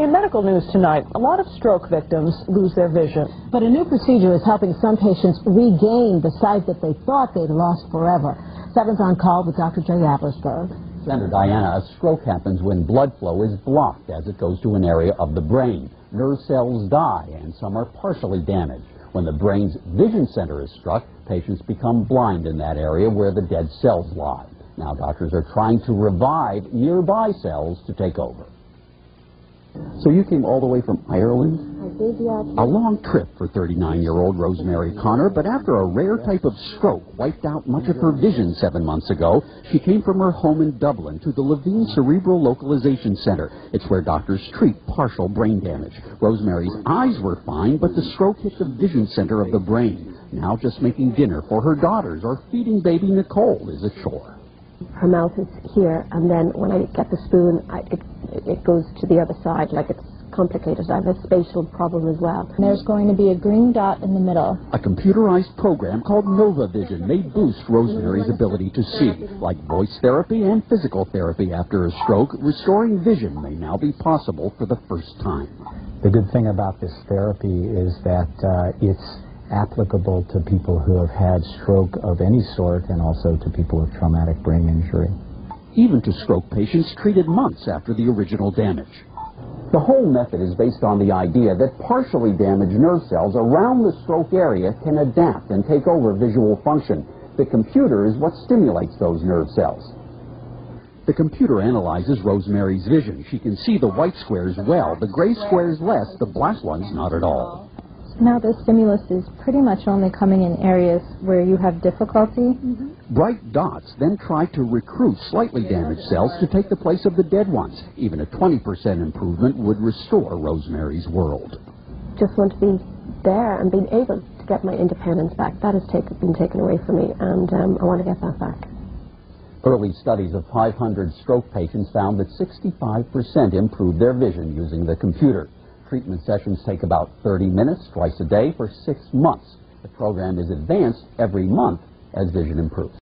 In medical news tonight, a lot of stroke victims lose their vision. But a new procedure is helping some patients regain the sight that they thought they'd lost forever. Seven's on call with Dr. Jay Adlersberg. Senator Diana, a stroke happens when blood flow is blocked as it goes to an area of the brain. Nerve cells die and some are partially damaged. When the brain's vision center is struck, patients become blind in that area where the dead cells lie. Now doctors are trying to revive nearby cells to take over. So you came all the way from Ireland? I did, yeah. A long trip for 39-year-old Rosemary Connor, but after a rare type of stroke wiped out much of her vision seven months ago, she came from her home in Dublin to the Levine Cerebral Localization Center. It's where doctors treat partial brain damage. Rosemary's eyes were fine, but the stroke hit the vision center of the brain. Now just making dinner for her daughters or feeding baby Nicole is a chore. Her mouth is here, and then when I get the spoon, I, it, it goes to the other side, like it's complicated. I have a spatial problem as well. There's going to be a green dot in the middle. A computerized program called NovaVision may boost Rosemary's ability to see. Like voice therapy and physical therapy after a stroke, restoring vision may now be possible for the first time. The good thing about this therapy is that uh, it's applicable to people who have had stroke of any sort and also to people with traumatic brain injury. Even to stroke patients treated months after the original damage. The whole method is based on the idea that partially damaged nerve cells around the stroke area can adapt and take over visual function. The computer is what stimulates those nerve cells. The computer analyzes Rosemary's vision. She can see the white squares well, the gray squares less, the black ones not at all. Now the stimulus is pretty much only coming in areas where you have difficulty. Bright dots then try to recruit slightly damaged cells to take the place of the dead ones. Even a 20% improvement would restore Rosemary's world. Just want to be there and being able to get my independence back. That has take, been taken away from me, and um, I want to get that back. Early studies of 500 stroke patients found that 65% improved their vision using the computer. Treatment sessions take about 30 minutes twice a day for six months. The program is advanced every month as vision improves.